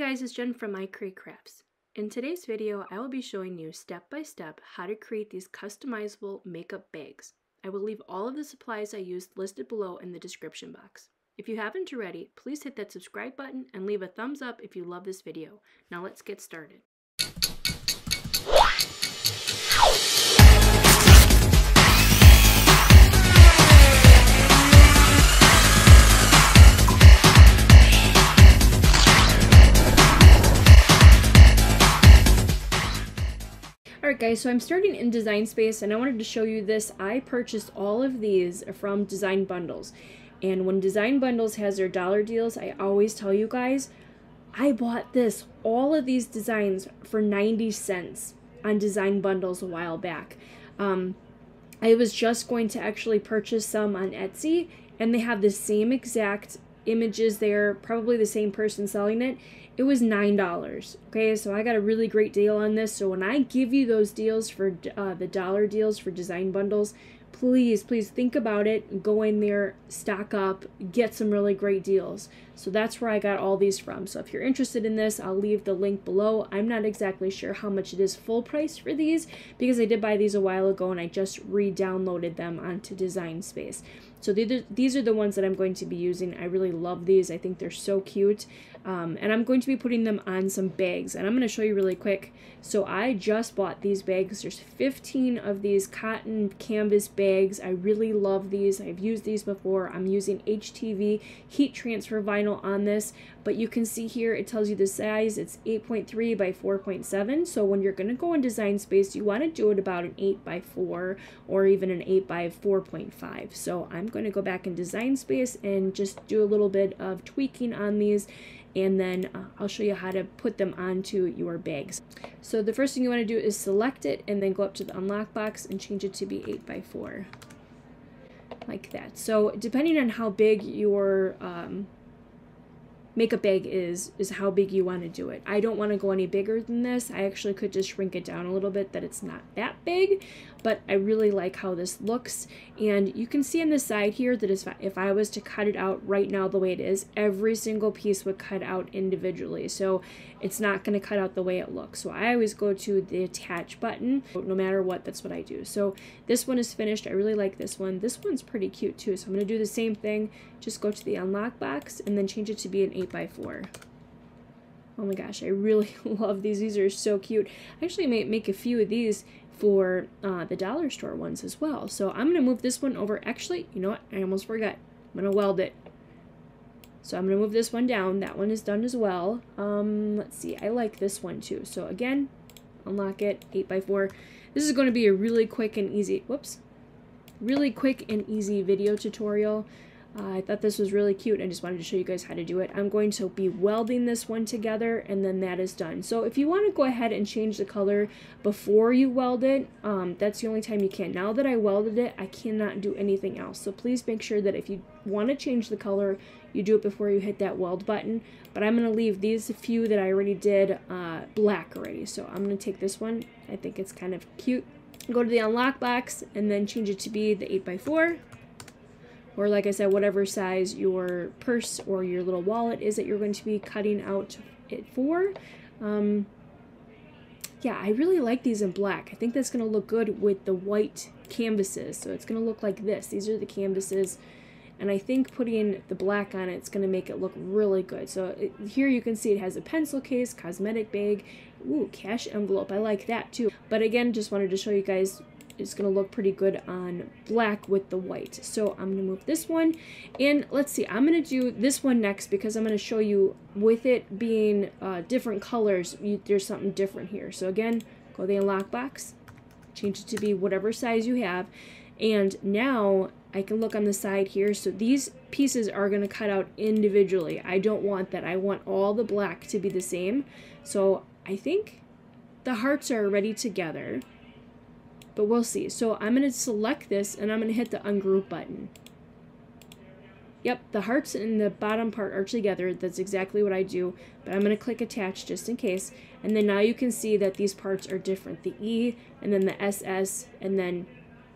guys, it's Jen from I Create Crafts. In today's video, I will be showing you step by step how to create these customizable makeup bags. I will leave all of the supplies I used listed below in the description box. If you haven't already, please hit that subscribe button and leave a thumbs up if you love this video. Now let's get started. Guys, so I'm starting in Design Space and I wanted to show you this. I purchased all of these from Design Bundles. And when Design Bundles has their dollar deals, I always tell you guys, I bought this, all of these designs for 90 cents on Design Bundles a while back. Um, I was just going to actually purchase some on Etsy and they have the same exact images there, probably the same person selling it, it was $9. Okay, so I got a really great deal on this. So when I give you those deals for uh, the dollar deals for design bundles, please, please think about it. Go in there, stock up, get some really great deals. So that's where I got all these from. So if you're interested in this, I'll leave the link below. I'm not exactly sure how much it is full price for these because I did buy these a while ago and I just re-downloaded them onto Design Space. So these are the ones that I'm going to be using. I really love these. I think they're so cute. Um, and I'm going to be putting them on some bags and I'm going to show you really quick. So I just bought these bags. There's 15 of these cotton canvas bags. I really love these. I've used these before. I'm using HTV heat transfer vinyl on this, but you can see here it tells you the size. It's 8.3 by 4.7. So when you're going to go in design space, you want to do it about an 8 by 4 or even an 8 by 4.5. So I'm going to go back in design space and just do a little bit of tweaking on these and then uh, I'll show you how to put them onto your bags. So the first thing you want to do is select it and then go up to the unlock box and change it to be 8 by 4 like that. So depending on how big your um, makeup bag is, is how big you want to do it. I don't want to go any bigger than this. I actually could just shrink it down a little bit that it's not that big, but I really like how this looks. And you can see on the side here that if I was to cut it out right now the way it is, every single piece would cut out individually. So it's not going to cut out the way it looks. So I always go to the attach button. No matter what, that's what I do. So this one is finished. I really like this one. This one's pretty cute too. So I'm going to do the same thing. Just go to the unlock box and then change it to be an 8x4. Oh my gosh, I really love these. These are so cute. I actually may make a few of these for uh, the dollar store ones as well. So I'm going to move this one over. Actually, you know what? I almost forgot. I'm going to weld it. So I'm going to move this one down. That one is done as well. Um, let's see. I like this one too. So again, unlock it, 8x4. This is going to be a really quick and easy, whoops, really quick and easy video tutorial. Uh, I thought this was really cute. I just wanted to show you guys how to do it. I'm going to be welding this one together and then that is done. So if you want to go ahead and change the color before you weld it, um, that's the only time you can. Now that I welded it, I cannot do anything else. So please make sure that if you want to change the color, you do it before you hit that weld button. But I'm going to leave these a few that I already did uh, black already. So I'm going to take this one. I think it's kind of cute. Go to the unlock box and then change it to be the 8x4 or like I said, whatever size your purse or your little wallet is that you're going to be cutting out it for. Um, yeah, I really like these in black. I think that's going to look good with the white canvases. So it's going to look like this. These are the canvases. And I think putting the black on it's going to make it look really good. So it, here you can see it has a pencil case, cosmetic bag, ooh, cash envelope. I like that too. But again, just wanted to show you guys it's going to look pretty good on black with the white. So I'm going to move this one. And let's see, I'm going to do this one next because I'm going to show you with it being uh, different colors, you, there's something different here. So again, go to the unlock box, change it to be whatever size you have. And now I can look on the side here. So these pieces are going to cut out individually. I don't want that. I want all the black to be the same. So I think the hearts are already together but we'll see. So I'm going to select this and I'm going to hit the ungroup button. Yep, the hearts in the bottom part are together. That's exactly what I do. But I'm going to click attach just in case. And then now you can see that these parts are different. The E and then the SS and then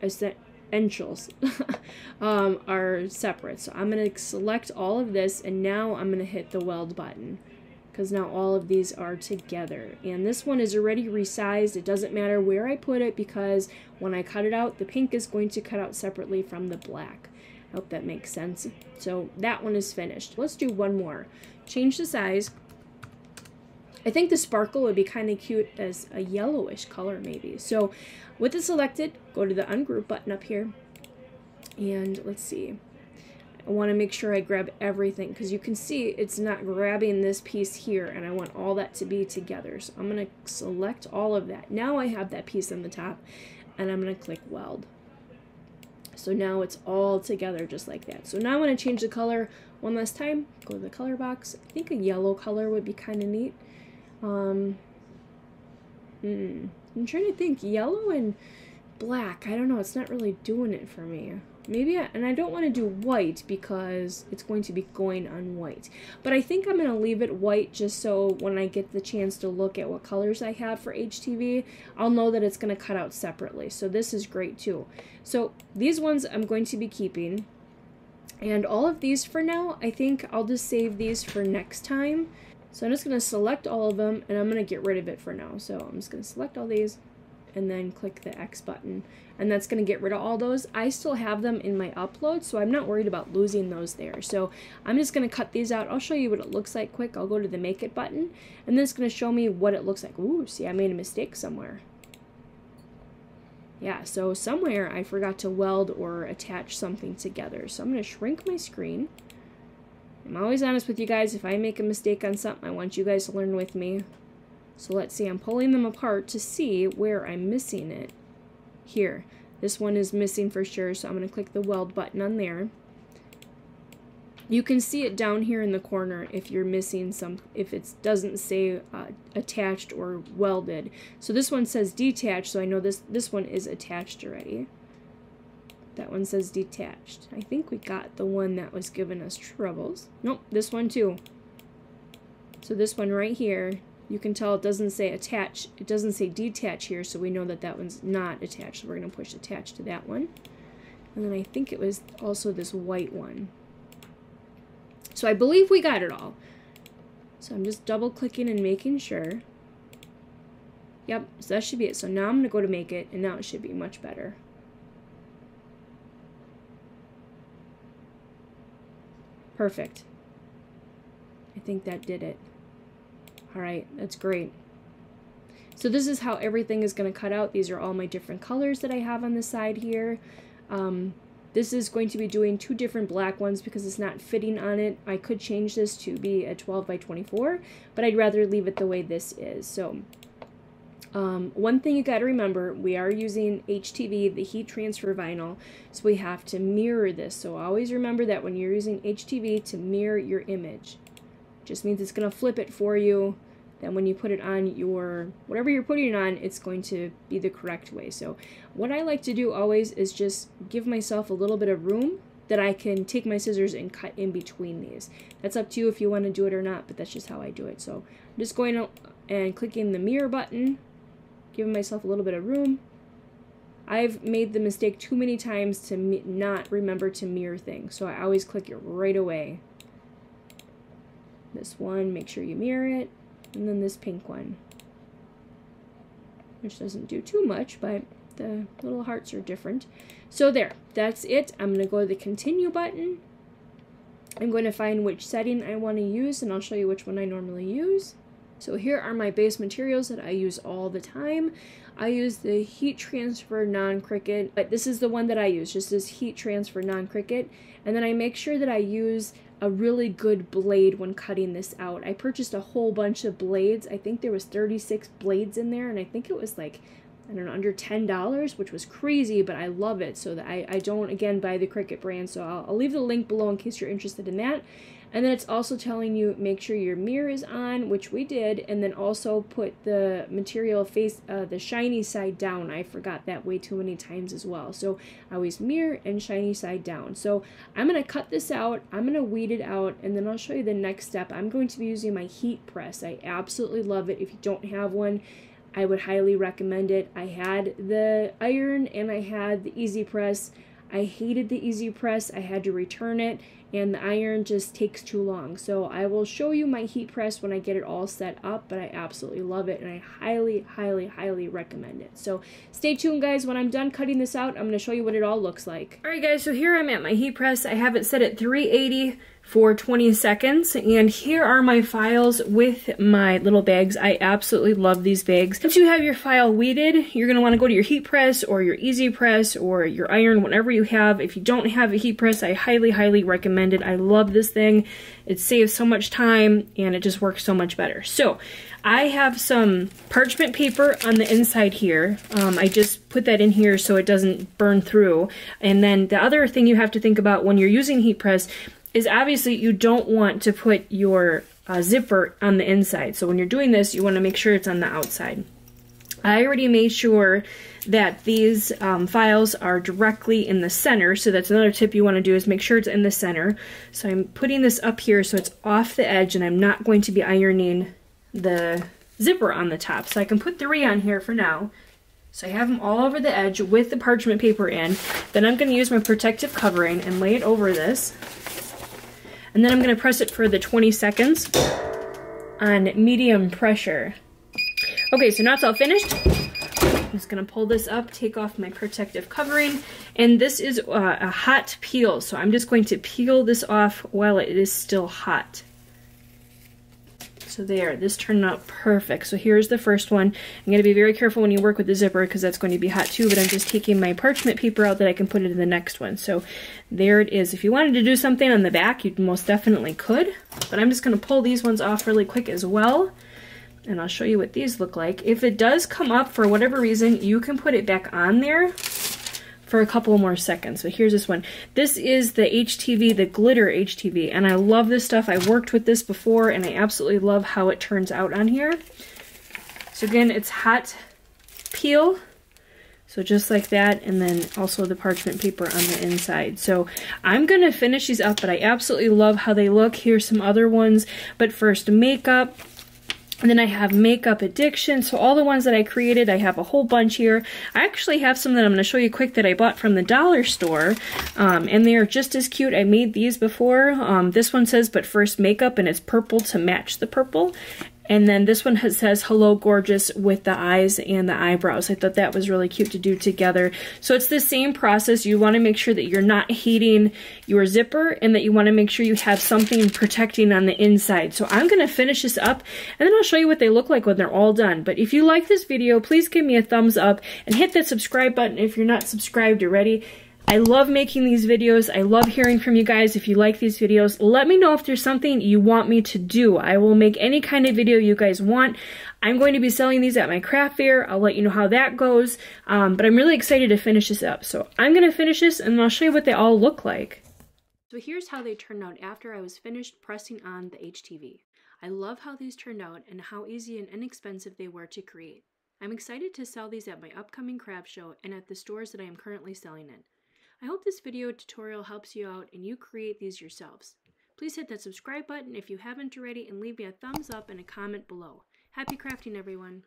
essentials um, are separate. So I'm going to select all of this and now I'm going to hit the weld button. Because now all of these are together. And this one is already resized. It doesn't matter where I put it because when I cut it out, the pink is going to cut out separately from the black. I hope that makes sense. So that one is finished. Let's do one more. Change the size. I think the sparkle would be kind of cute as a yellowish color maybe. So with it selected, go to the ungroup button up here. And let's see. I want to make sure I grab everything because you can see it's not grabbing this piece here and I want all that to be together. So I'm going to select all of that. Now I have that piece on the top and I'm going to click weld. So now it's all together just like that. So now I want to change the color one last time. Go to the color box. I think a yellow color would be kind of neat. Um, hmm, I'm trying to think. Yellow and black. I don't know. It's not really doing it for me. Maybe, I, and I don't want to do white because it's going to be going on white. But I think I'm going to leave it white just so when I get the chance to look at what colors I have for HTV, I'll know that it's going to cut out separately. So this is great too. So these ones I'm going to be keeping. And all of these for now, I think I'll just save these for next time. So I'm just going to select all of them and I'm going to get rid of it for now. So I'm just going to select all these and then click the X button and that's going to get rid of all those. I still have them in my upload so I'm not worried about losing those there. So I'm just going to cut these out. I'll show you what it looks like quick. I'll go to the make it button and then it's going to show me what it looks like. Ooh, see I made a mistake somewhere. Yeah, so somewhere I forgot to weld or attach something together. So I'm going to shrink my screen. I'm always honest with you guys. If I make a mistake on something, I want you guys to learn with me. So let's see, I'm pulling them apart to see where I'm missing it. Here, this one is missing for sure, so I'm going to click the weld button on there. You can see it down here in the corner if you're missing some, if it doesn't say uh, attached or welded. So this one says detached, so I know this, this one is attached already. That one says detached. I think we got the one that was giving us troubles. Nope, this one too. So this one right here you can tell it doesn't say attach, it doesn't say detach here, so we know that that one's not attached. So we're going to push attach to that one. And then I think it was also this white one. So I believe we got it all. So I'm just double clicking and making sure. Yep, so that should be it. So now I'm going to go to make it, and now it should be much better. Perfect. I think that did it. All right, that's great. So this is how everything is going to cut out. These are all my different colors that I have on the side here. Um, this is going to be doing two different black ones because it's not fitting on it. I could change this to be a 12 by 24, but I'd rather leave it the way this is. So um, one thing you got to remember, we are using HTV, the heat transfer vinyl, so we have to mirror this. So always remember that when you're using HTV to mirror your image. Just means it's going to flip it for you. Then when you put it on your, whatever you're putting it on, it's going to be the correct way. So what I like to do always is just give myself a little bit of room that I can take my scissors and cut in between these. That's up to you if you want to do it or not, but that's just how I do it. So I'm just going and clicking the mirror button, giving myself a little bit of room. I've made the mistake too many times to not remember to mirror things, so I always click it right away. This one, make sure you mirror it. And then this pink one. Which doesn't do too much, but the little hearts are different. So there, that's it. I'm going to go to the continue button. I'm going to find which setting I want to use, and I'll show you which one I normally use. So here are my base materials that I use all the time. I use the heat transfer non-Cricut, but this is the one that I use, just this heat transfer non-Cricut. And then I make sure that I use a really good blade when cutting this out. I purchased a whole bunch of blades. I think there was 36 blades in there and I think it was like I don't know, under $10, which was crazy, but I love it. So that I, I don't, again, buy the Cricut brand. So I'll, I'll leave the link below in case you're interested in that. And then it's also telling you make sure your mirror is on, which we did, and then also put the material face, uh, the shiny side down. I forgot that way too many times as well. So I always mirror and shiny side down. So I'm going to cut this out, I'm going to weed it out, and then I'll show you the next step. I'm going to be using my heat press. I absolutely love it. If you don't have one, I would highly recommend it. I had the iron and I had the easy press. I hated the easy press. I had to return it and the iron just takes too long. So I will show you my heat press when I get it all set up, but I absolutely love it and I highly, highly, highly recommend it. So stay tuned guys. When I'm done cutting this out, I'm going to show you what it all looks like. All right guys, so here I'm at my heat press. I have it set at 380 for 20 seconds. And here are my files with my little bags. I absolutely love these bags. Once you have your file weeded, you're gonna wanna go to your heat press or your easy press or your iron, whatever you have. If you don't have a heat press, I highly, highly recommend it. I love this thing. It saves so much time and it just works so much better. So I have some parchment paper on the inside here. Um, I just put that in here so it doesn't burn through. And then the other thing you have to think about when you're using heat press is obviously you don't want to put your uh, zipper on the inside. So when you're doing this, you want to make sure it's on the outside. I already made sure that these um, files are directly in the center. So that's another tip you want to do is make sure it's in the center. So I'm putting this up here so it's off the edge and I'm not going to be ironing the zipper on the top. So I can put three on here for now. So I have them all over the edge with the parchment paper in. Then I'm going to use my protective covering and lay it over this. And then I'm to press it for the 20 seconds on medium pressure. Okay, so now it's all finished. I'm just to pull this up, take off my protective covering, and this is uh, a hot peel, so I'm just going to peel this off while it is still hot. So there, this turned out perfect. So here's the first one. I'm going to be very careful when you work with the zipper because that's going to be hot too, but I'm just taking my parchment paper out that I can put it in the next one. So there it is. If you wanted to do something on the back, you most definitely could, but I'm just going to pull these ones off really quick as well. And I'll show you what these look like. If it does come up for whatever reason, you can put it back on there for a couple more seconds. So here's this one. This is the HTV, the glitter HTV, and I love this stuff. I worked with this before, and I absolutely love how it turns out on here. So again, it's hot peel. So just like that, and then also the parchment paper on the inside. So I'm to finish these up, but I absolutely love how they look. Here's some other ones. But first, makeup. And then I have Makeup Addiction. So all the ones that I created, I have a whole bunch here. I actually have some that I'm going to show you quick that I bought from the dollar store. Um, and they are just as cute. I made these before. Um, this one says, but first makeup, and it's purple to match the purple. And then this one says Hello Gorgeous with the eyes and the eyebrows. I thought that was really cute to do together. So it's the same process. You want to make sure that you're not heating your zipper and that you want to make sure you have something protecting on the inside. So I'm going to finish this up and then I'll show you what they look like when they're all done. But if you like this video, please give me a thumbs up and hit that subscribe button if you're not subscribed already. I love making these videos. I love hearing from you guys. If you like these videos, let me know if there's something you want me to do. I will make any kind of video you guys want. I'm going to be selling these at my craft fair. I'll let you know how that goes. Um, but I'm really excited to finish this up. So I'm going to finish this and I'll show you what they all look like. So here's how they turned out after I was finished pressing on the HTV. I love how these turned out and how easy and inexpensive they were to create. I'm excited to sell these at my upcoming craft show and at the stores that I am currently selling in. I hope this video tutorial helps you out and you create these yourselves. Please hit that subscribe button if you haven't already and leave me a thumbs up and a comment below. Happy crafting everyone!